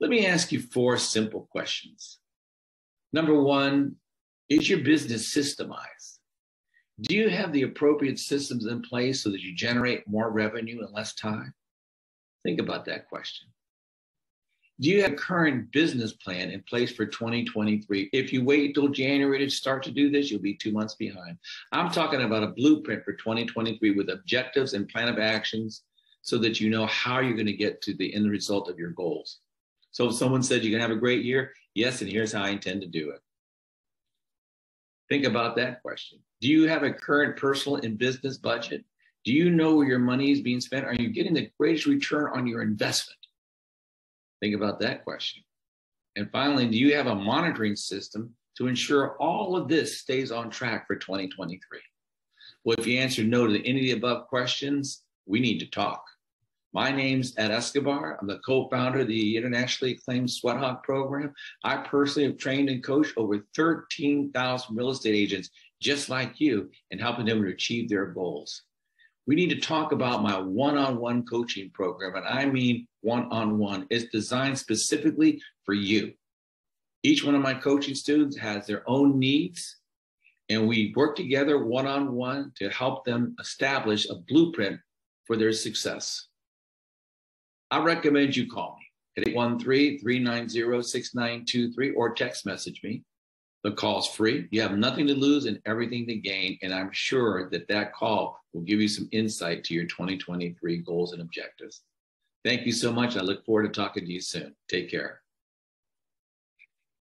Let me ask you four simple questions. Number one, is your business systemized? Do you have the appropriate systems in place so that you generate more revenue in less time? Think about that question. Do you have a current business plan in place for 2023? If you wait till January to start to do this, you'll be two months behind. I'm talking about a blueprint for 2023 with objectives and plan of actions so that you know how you're going to get to the end result of your goals. So if someone said you're going to have a great year, yes, and here's how I intend to do it. Think about that question. Do you have a current personal and business budget? Do you know where your money is being spent? Are you getting the greatest return on your investment? Think about that question. And finally, do you have a monitoring system to ensure all of this stays on track for 2023? Well, if you answer no to any of the above questions, we need to talk. My name's Ed Escobar. I'm the co-founder of the internationally acclaimed Sweat program. I personally have trained and coached over 13,000 real estate agents just like you and helping them to achieve their goals. We need to talk about my one-on-one coaching program, and I mean one-on-one. It's designed specifically for you. Each one of my coaching students has their own needs, and we work together one-on-one to help them establish a blueprint for their success. I recommend you call me at 813-390-6923 or text message me. The call's free. You have nothing to lose and everything to gain. And I'm sure that that call will give you some insight to your 2023 goals and objectives. Thank you so much. I look forward to talking to you soon. Take care.